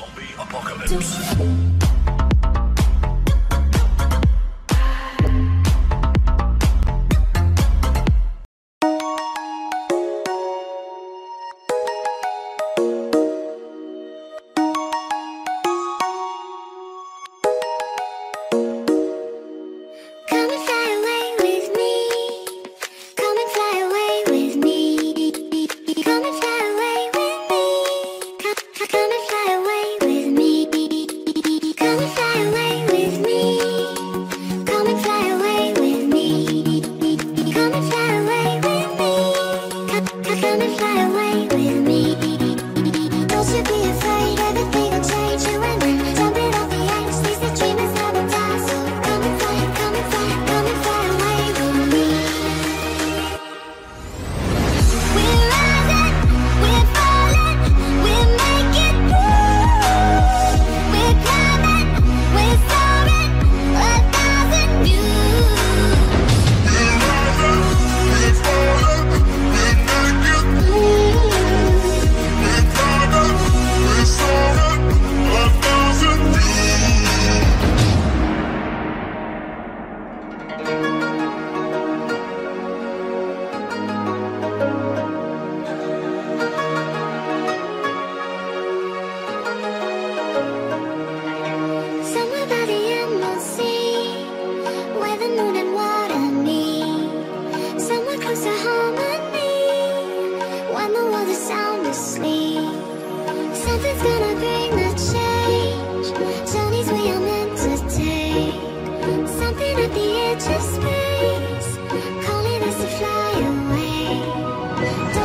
Zombie apocalypse.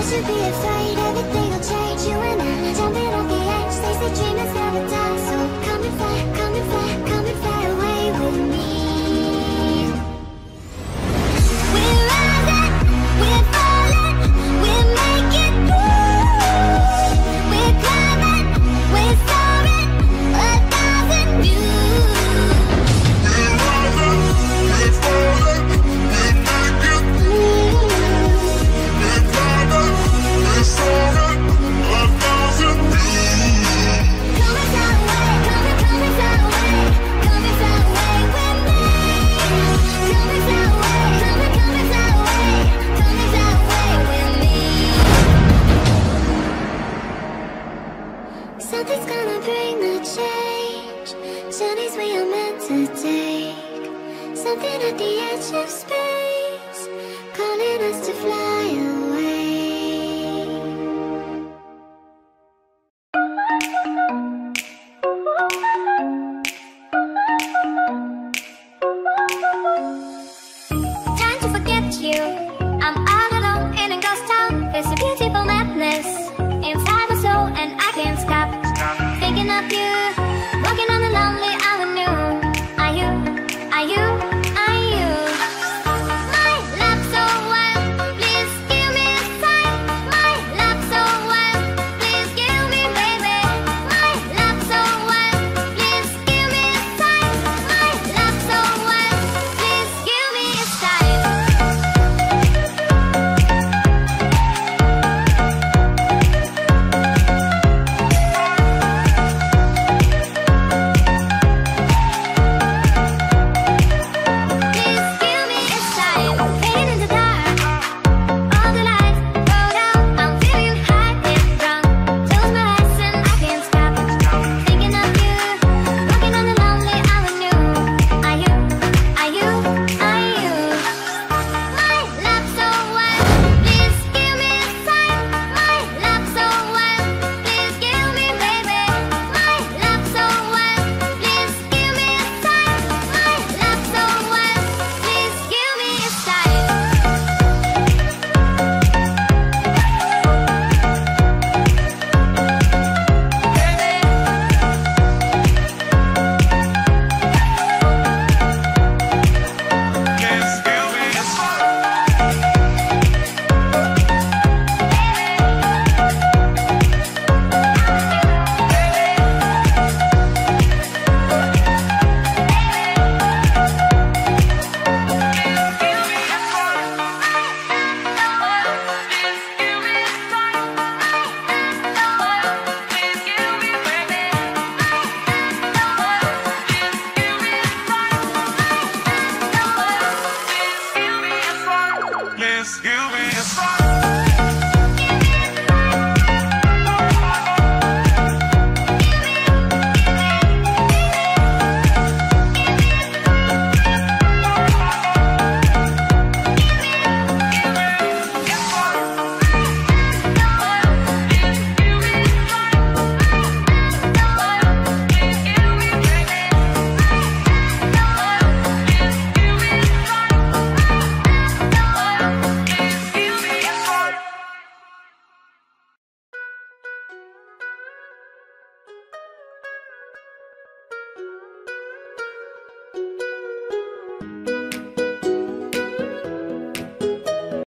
should be afraid. Everything will change. You and I. Jumping off the edge. They say dreamers never die So Something at the edge of space